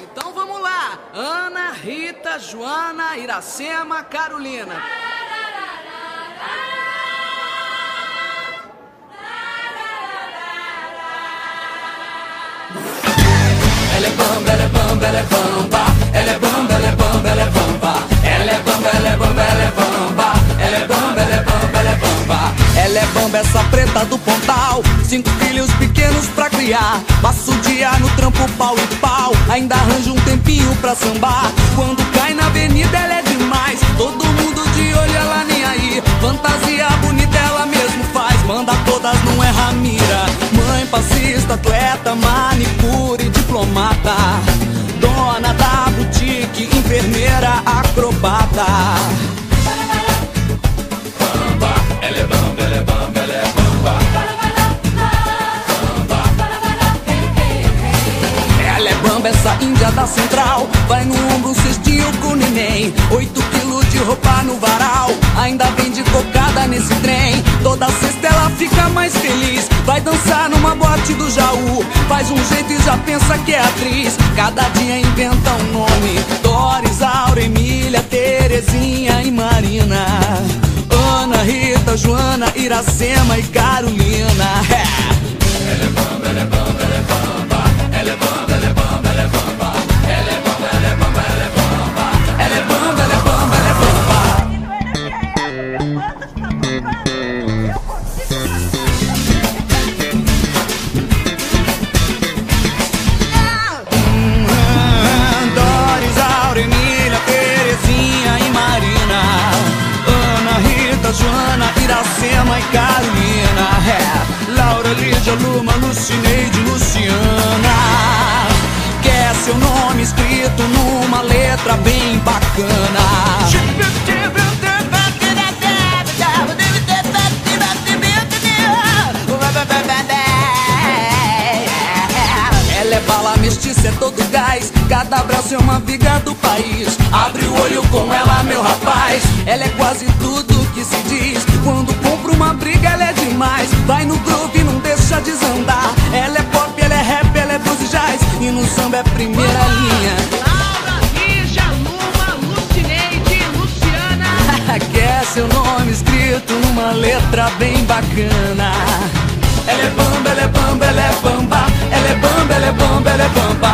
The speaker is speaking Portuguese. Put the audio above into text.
Então vamos lá. Ana, Rita, Joana, Iracema, Carolina. Ela é bamba, ela é bamba, ela é bamba. Ela é bamba, ela é bamba, ela é bamba. Ela é bamba, ela é bamba, ela é bamba. Ela é bamba, ela é bamba, ela é bamba. Ela é bamba, essa preta do pontal. Cinco filhos pequenos pra criar. Passa o dia no trampo pau e pau. Ainda arranja um tempinho pra sambar. Quando cai na avenida, ela é demais. Todo mundo de olho, ela nem aí. Fantasia bonita, ela mesmo faz. Manda todas, não erra mira. Mãe, passista, atleta, manicure, diplomata. Dona da boutique, enfermeira, acrobata. Essa índia da central. Vai no ombro cestinho com neném. Oito quilos de roupa no varal. Ainda vende cocada nesse trem. Toda sexta ela fica mais feliz. Vai dançar numa boate do Jaú. Faz um jeito e já pensa que é atriz. Cada dia inventa um nome. Doris, Aura, Emília, Terezinha e Marina. Ana, Rita, Joana, Iracema e Carolina. É. Ela Lídia, Luma, Lucineide, Luciana. Quer seu nome escrito numa letra bem bacana. Ela é bala mestiça, é todo gás. Cada abraço é uma viga do país. Abre o olho com ela, meu rapaz. Ela é quase tudo que se diz. Quando compra uma briga, ela é demais. Vai no groove, desandar. Ela é pop, ela é rap, ela é blues e jazz. E no samba é primeira linha. Laura, Lígia, Luma, Lucineide, Luciana. Quer seu nome escrito numa letra bem bacana. Ela é bamba, ela é bamba, ela é bamba Ela é bamba, ela é bamba, ela é bamba Ela é bamba, ela é bamba, ela é bamba Ela é bamba, ela é bamba